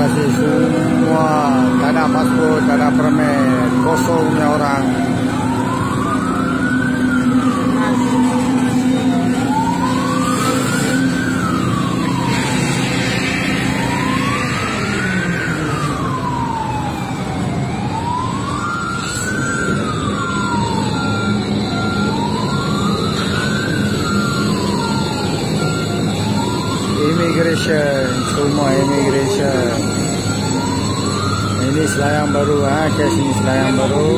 kasih semua. Tak ada paspor, tak ada permen Kosongnya orang. Immigration. Semua immigration. Ini selayang baru ha kes ini selayang baru.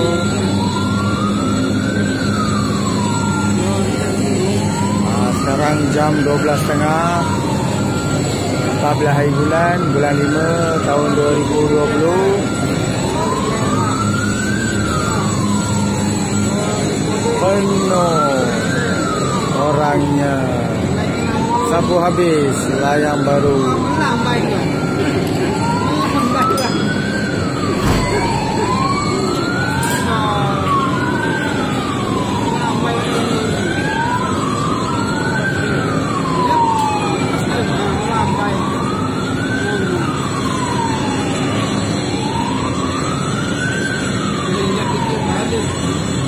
Ha, sekarang jam 12.30 14 hari bulan bulan 5 tahun 2020 penuh orangnya sapu habis layang baru Thank you.